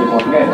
thì một ngày